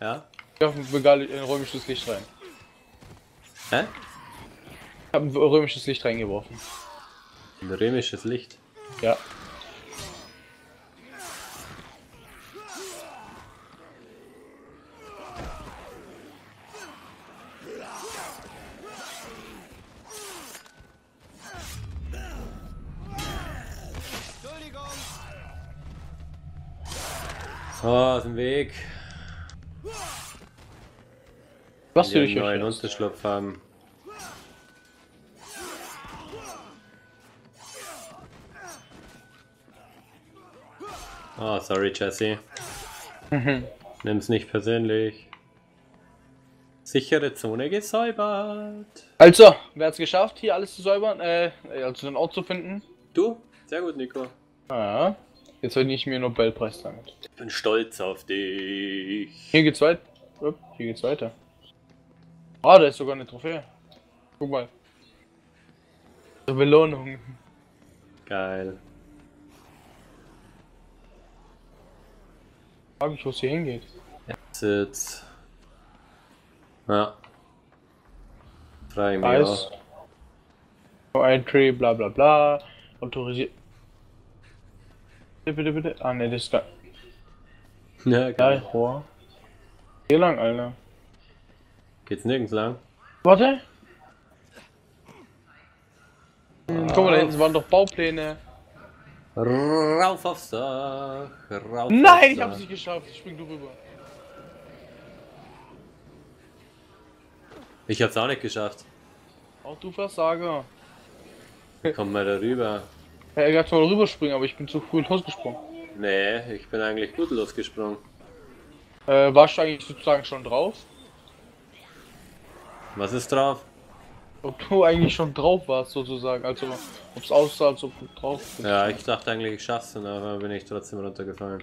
Ja? Ich hab ein, Regal, ein römisches Licht rein. Hä? Ich hab ein römisches Licht reingeworfen. Ein römisches Licht. Ja. Oh, aus dem Weg. Was du einen dich neuen. Unterschlupf haben. Oh, sorry, Jesse. Nimm's nicht persönlich. Sichere Zone gesäubert. Also, wer hat's geschafft, hier alles zu säubern? Äh, also den Ort zu finden? Du? Sehr gut, Nico. Ja. Jetzt verdiene ich mir Nobelpreis damit. Ich bin stolz auf dich. Hier geht's weiter. Hier geht's weiter. Ah, da ist sogar eine Trophäe. Guck mal. Zur Belohnung. Geil. Frag mich, wo es hier hingeht. Sitz. Ja. Frage ich mich auch. No Entry, bla bla bla. Autorisiert. Bitte, bitte, bitte. Ah, ne, das ist gar. Ja, geil. Rohr. Hier lang, Alter. Geht's nirgends lang? Warte. Hm, Guck mal, da hinten waren doch Baupläne. Rauf aufs Dach. Rauf Nein, aufs ich hab's nicht geschafft. Ich spring drüber. Ich hab's auch nicht geschafft. Auch du Versager. Komm mal darüber. Ja, er hat mal rüberspringen, aber ich bin zu früh losgesprungen. Nee, ich bin eigentlich gut losgesprungen. Äh, warst du eigentlich sozusagen schon drauf? Was ist drauf? Ob du eigentlich schon drauf warst, sozusagen. Also, ob es aussah, als ob du drauf bist. Ja, ich dachte eigentlich, ich schaff's, und aber bin ich trotzdem runtergefallen.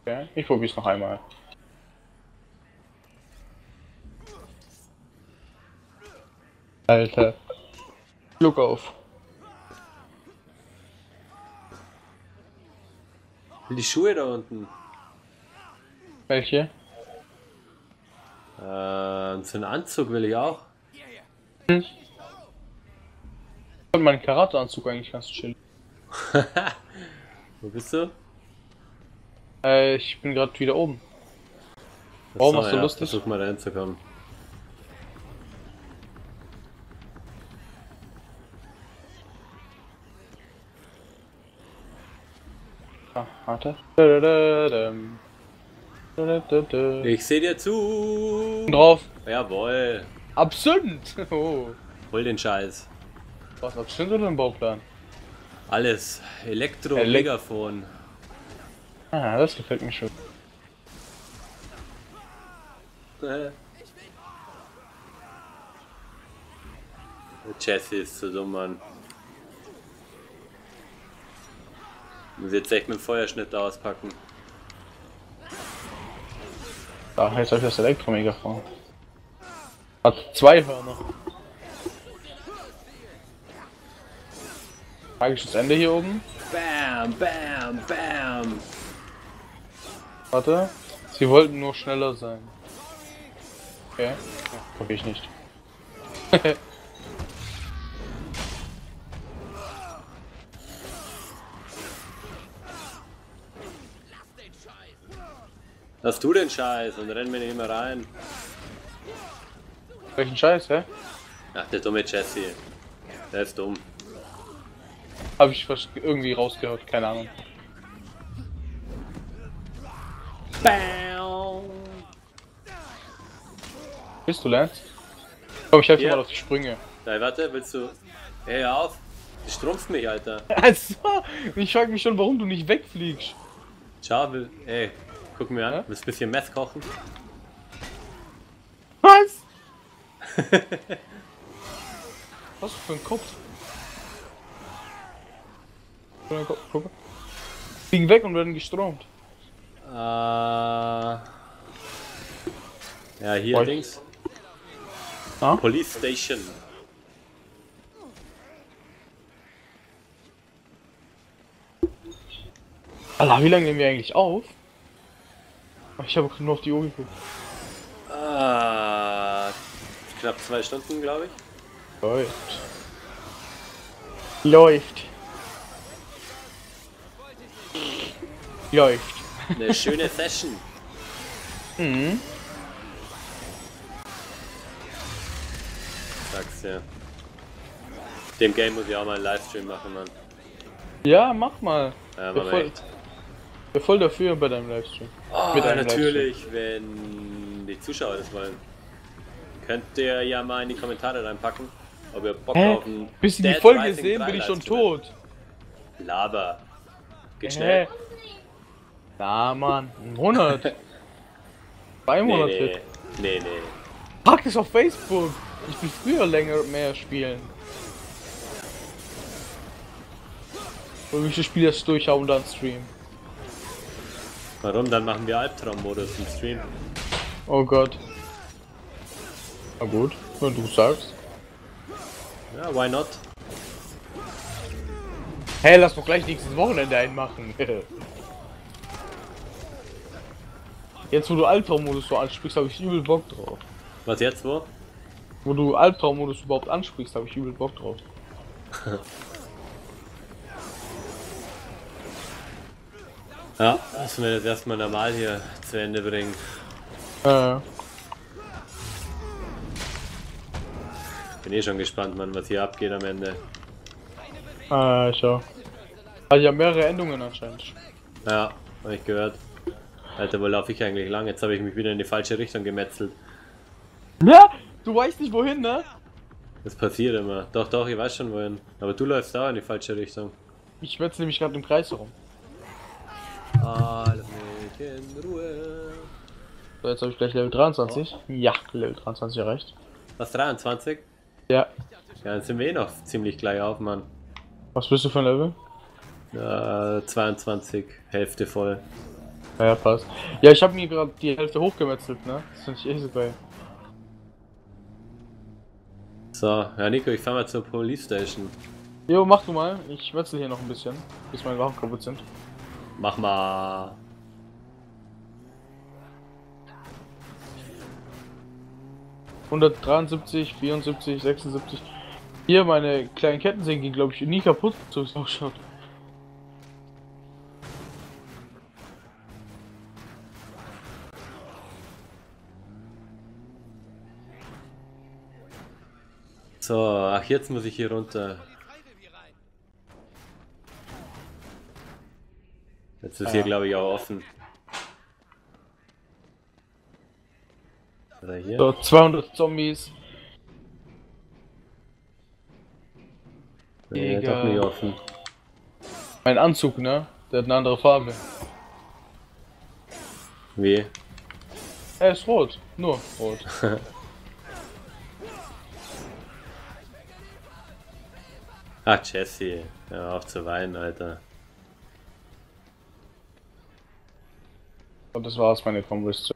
Okay. Ich probier's noch einmal. Alter. Schluck auf. Die Schuhe da unten. Welche? Äh, so einen Anzug will ich auch. Ich fand meinen Karateanzug eigentlich ganz chill. Wo bist du? Äh, ich bin gerade wieder oben. Warum hast du Lust, das- Versuch mal da hinzukommen. Ah, warte. Dadadadam. Dadadada. Ich seh dir zu. Drauf. Jawohl. Absinth! Oh. Hol den Scheiß. Was Absinth oder ein Bauplan? Alles. Elektro, Elek- Megafon. Ah, das gefällt mir schon. Äh. Jesse ist zu dumm, Mann. Muss jetzt echt mit dem Feuerschnitt auspacken. Da, jetzt habe ich das Elektromegafon. Hat zwei Hörner. Tragisches Ende hier oben. Bam, bam, bam. Warte. Sie wollten nur schneller sein. Okay. Probier ich nicht. Lass du den Scheiß und renn mir nicht mehr rein. Welchen Scheiß, hä? Ach, der dumme Jesse. Der ist dumm. Hab ich irgendwie rausgehört, keine Ahnung. Bam. Bist du Lance? Komm, ich helfe dir Ja. mal auf die Sprünge. Nein, warte, willst du. Hey, hör auf! Du strumpfst mich, Alter. Also, ich frag mich schon, warum du nicht wegfliegst. Ciao, will. Ey, guck mir an. Ja? Willst du ein bisschen Meth kochen? Was? Was für ein Kopf? Für ein Kopf, guck. Fliegen weg und werden gestromt. Äh. Ja, hier Woll- links. Ah? Police Station. Alter, wie lange nehmen wir eigentlich auf? Ich habe nur auf die Uhr geguckt. Ah, knapp zwei Stunden, glaube ich. Läuft. Läuft. Läuft. Eine schöne Session. Mhm. Sag's ja. Dem Game muss ich auch mal einen Livestream machen, Mann. Ja, mach mal. Ja, Bin Mann, bin voll dafür bei deinem Livestream. Oh, Mit einem natürlich, wenn die Zuschauer das wollen. Könnt ihr ja mal in die Kommentare reinpacken, ob ihr Bock Hä? auf ein Bis in die Dead Folge Rising sehen, 3 bin ich schon Livestream tot. Laber. Geht schnell. Hä? Na, Mann. Ein Monat. Zwei Nee, Monate. nee, nee, nee. Pack es auf Facebook. Ich will früher länger mehr spielen. Und viele Spiele du durchhauen und dann streamen? Warum? Dann machen wir Albtraummodus im Stream. Oh Gott. Na gut, wenn du sagst. Ja, why not? Hey, lass doch gleich nächstes Wochenende einmachen. Jetzt, wo du Albtraummodus so ansprichst, habe ich übel Bock drauf. Was jetzt wo? Wo du Albtraummodus überhaupt ansprichst, habe ich übel Bock drauf. Ja, müssen wir das erstmal normal hier zu Ende bringen. Äh, Bin eh schon gespannt, Mann, was hier abgeht am Ende. äh, schau. Hat ja mehrere Endungen anscheinend. Ja, hab ich gehört. Alter, wo laufe ich eigentlich lang? Jetzt habe ich mich wieder in die falsche Richtung gemetzelt. Ja, du weißt nicht wohin, ne? Das passiert immer. Doch, doch, ich weiß schon wohin. Aber du läufst auch in die falsche Richtung. Ich wetze nämlich gerade im Kreis mich in Ruhe. So, jetzt habe ich gleich Level 23. Ja, Level 23 erreicht. Was, 23? Ja. Ja, dann sind wir eh noch ziemlich gleich auf, Mann. Was bist du für ein Level? Äh, 22, Hälfte voll. Ja, ja, passt. Ja, ich habe mir gerade die Hälfte hochgemetzelt, ne? Das finde ich eh so geil. So, ja Nico, ich fahr mal zur Police Station. Jo, mach du mal. Ich metzel hier noch ein bisschen, bis meine Waffen kaputt sind. Mach mal. ...173, 74, 76. Hier, meine kleinen Kettensägen gehen, glaube ich, nie kaputt, so wie es ausschaut. So, ach jetzt muss ich hier runter. Jetzt ist hier Ja. glaube ich auch offen. Oder hier? So, 200 Zombies. Nee, doch nicht offen. Mein Anzug, ne? Der hat eine andere Farbe. Wie? Er ist rot. Nur rot. Ach Jesse, hör auf zu weinen, Alter. Und das war's, meine Converse.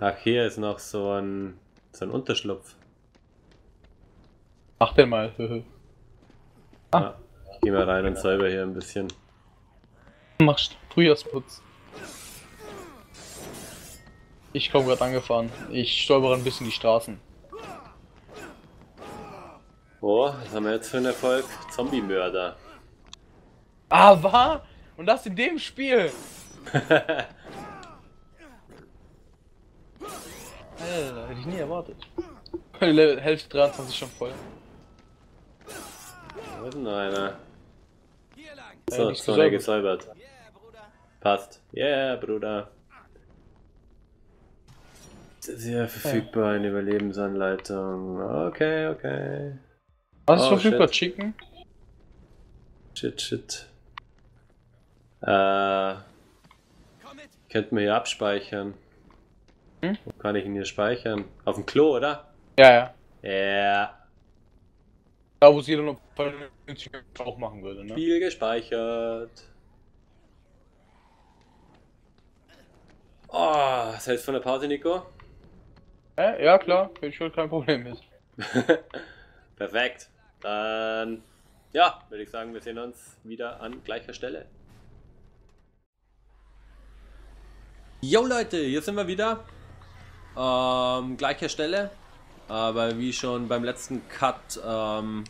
Ach, hier ist noch so ein, so ein Unterschlupf. Mach den mal. Ah. Ja, ich geh mal rein und säuber hier ein bisschen. Machst Frühjahrsputz. Ich komme gerade angefahren. Ich stolpere ein bisschen die Straßen. Oh, was haben wir jetzt für einen Erfolg? Zombie-Mörder. Ah, war? Und das in dem Spiel? Alter, hätte ich nie erwartet. Level Hälfte 23 schon voll. Wo ist denn noch einer? So, nicht Zone gesäubert. gesäubert. Passt. Yeah, Bruder. Ja verfügbar eine Überlebensanleitung. Okay, okay. Was ist Oh, verfügbar? shit. Chicken? Shit, shit. Äh. Könnten wir hier abspeichern. Hm? Wo kann ich ihn hier speichern? Auf dem Klo, oder? Ja, ja. Ja. Da, wo es jeder noch auch machen würde, ne? Spiel gespeichert. Oh, was hältst du von der Pause, Nico? Hä? Ja, klar. Bin schon kein Problem mit. Perfekt. Dann, ja, würde ich sagen, wir sehen uns wieder an gleicher Stelle. Jo Leute, hier sind wir wieder. Ähm, gleicher Stelle. Aber wie schon beim letzten Cut, ähm,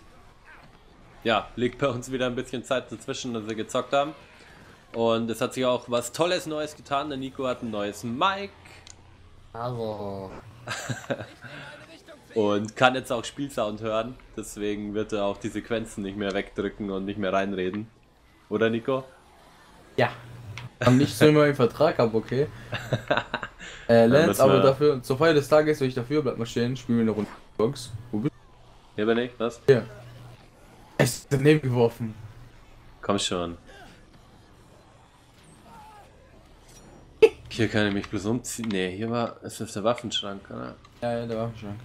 ja, liegt bei uns wieder ein bisschen Zeit dazwischen, dass wir gezockt haben. Und es hat sich auch was Tolles Neues getan. Der Nico hat ein neues Mic. Also. und kann jetzt auch Spielsound hören. Deswegen wird er auch die Sequenzen nicht mehr wegdrücken und nicht mehr reinreden. Oder Nico? Ja. Haben nicht so immer im Vertrag ab, okay. Äh, Lance, aber dafür, zur Feier des Tages, wenn ich dafür, bleib mal stehen, spielen wir eine Runde Box. Wo bist du? Hier bin ich, was? Hier. Es ist daneben geworfen. Komm schon. Hier kann ich mich bloß umziehen. Ne, hier war. Ist das der Waffenschrank, oder? Ja, ja, der Waffenschrank.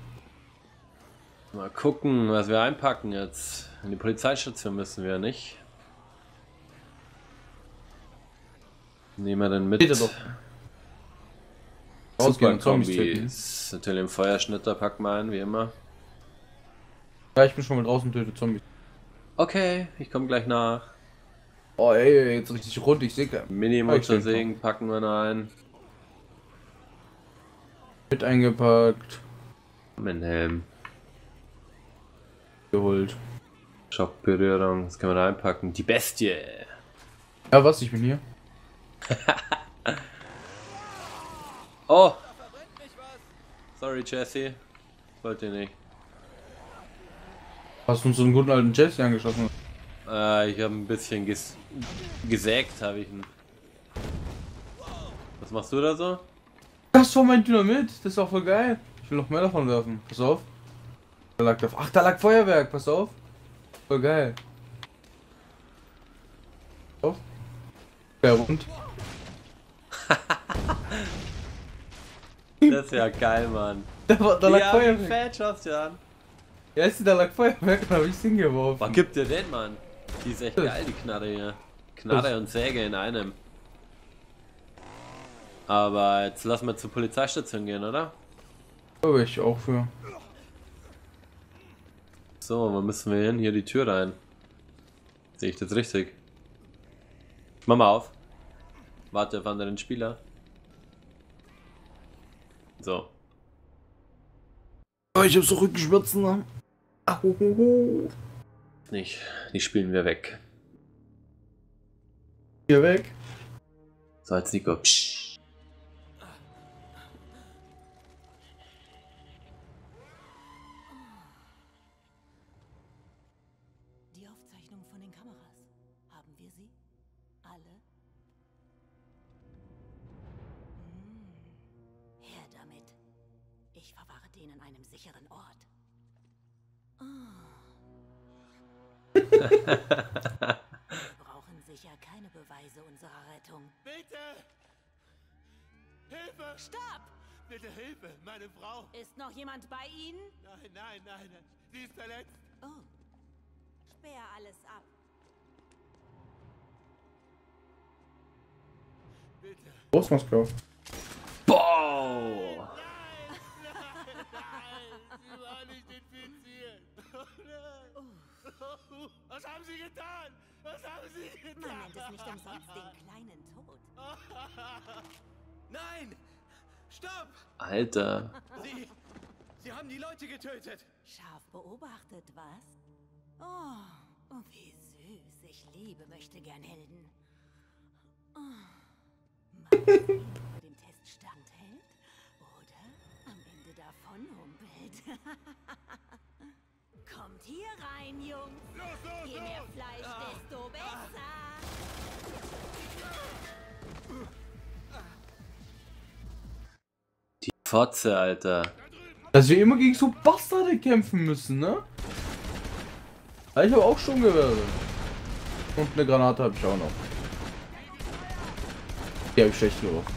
Mal gucken, was wir einpacken jetzt. In die Polizeistation müssen wir nicht. Nehmen wir dann mit. Bitte doch. Kombis. Natürlich im Feuerschnitter packen wir ein, wie immer. Ja, ich bin schon mal draußen, töte Zombies. Okay, ich komme gleich nach. Oh ey, jetzt richtig rund, ich sehe Mini-Motorsägen packen wir noch ein. Mit eingepackt. Mein Helm. Geholt. Schockberührung, das können wir da einpacken. Die Bestie. Ja, was? Ich bin hier. oh! Sorry, Jesse. Wollte nicht. Hast du uns so einen guten alten Jesse angeschossen? Äh, ich habe ein bisschen ges gesägt, habe ich ihn. Was machst du da so? Das war mein Dynamit, das ist auch voll geil. Ich will noch mehr davon werfen. Pass auf. Da lag da. Ach, da lag Feuerwerk, pass auf. Voll geil. Auf. Ja, rund. Das ist ja geil, Mann. Da, da lag ja, Feuerwerk. Fett, Sebastian. Ja, ist da lag Feuerwerk und hab ich's hingeworfen. Was gibt dir denn, Mann? Die ist echt geil, die Knarre hier. Knarre und Säge in einem. Aber jetzt lassen wir zur Polizeistation gehen, oder? Glaube ich auch für. So, wo müssen wir hin? Hier die Tür rein. Sehe ich das richtig? Mach mal auf. Warte auf anderen Spieler. So. Oh, ich hab so Rückenschmerzen. Ne? Nicht. Die spielen wir weg. Hier weg. So, jetzt Nico. Psch. den an einem sicheren Ort. Oh. brauchen sicher keine Beweise unserer Rettung. Bitte! Hilfe! Stopp! Bitte Hilfe, meine Frau! Ist noch jemand bei Ihnen? Nein, nein, nein, sie ist verletzt. Oh. Sperr alles ab. Bitte. Großmoskau. Was haben Sie getan? Was haben Sie getan? Man nennt es nicht umsonst den kleinen Tod. Nein! Stopp! Alter. Sie, Sie haben die Leute getötet. Scharf beobachtet, was? Oh, oh wie süß. Ich liebe möchte gern Helden. Oh. Man den Test standhält oder am Ende davon humpelt. Kommt hier rein, Jungs. Los, los, Je mehr los. Fleisch, Ah. desto besser. Die Fotze, Alter. Dass wir immer gegen so Bastarde kämpfen müssen, ne? Ich habe auch schon Gewehre. Und eine Granate habe ich auch noch. Die habe ich schlecht geworfen.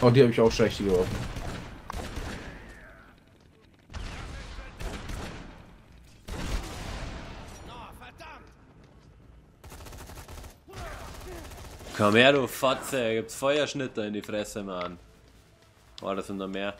Oh, die habe ich auch schlecht geworfen. Oh, verdammt! Komm her, du Fotze. Gibt's Feuerschnitter in die Fresse, Mann. Oh, das sind noch mehr.